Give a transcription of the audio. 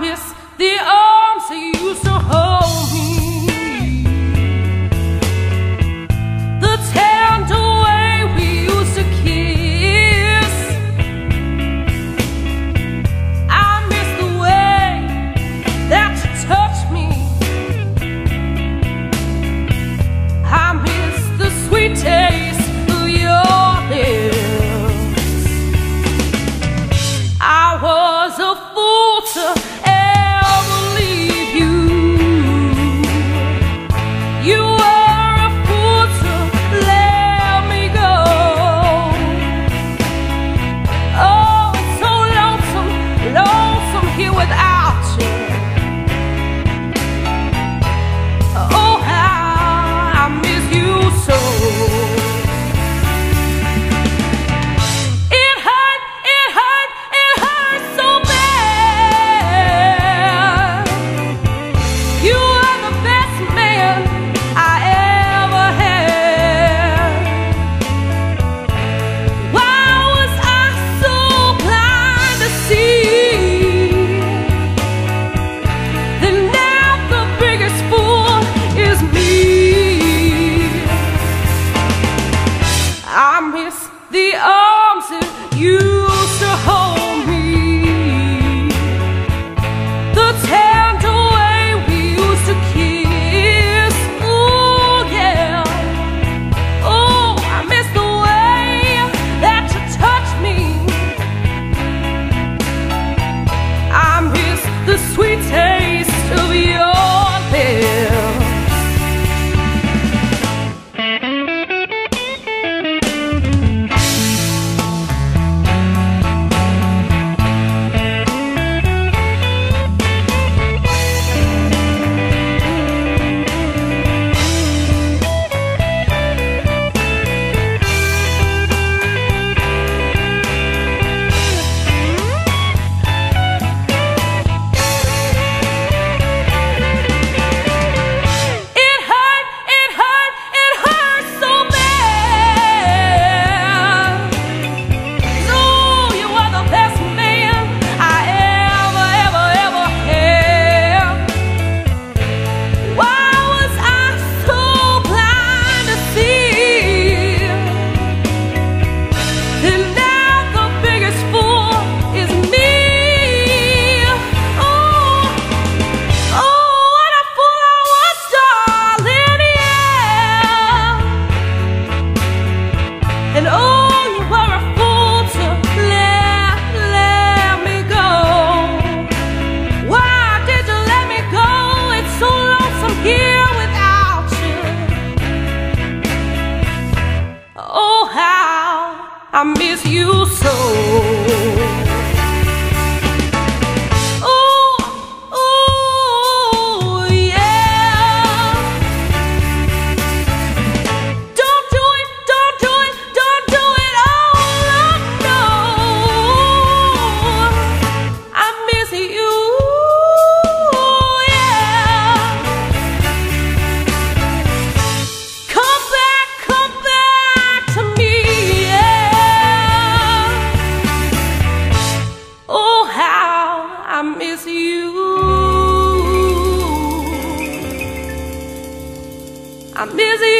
miss the it's you. I miss you.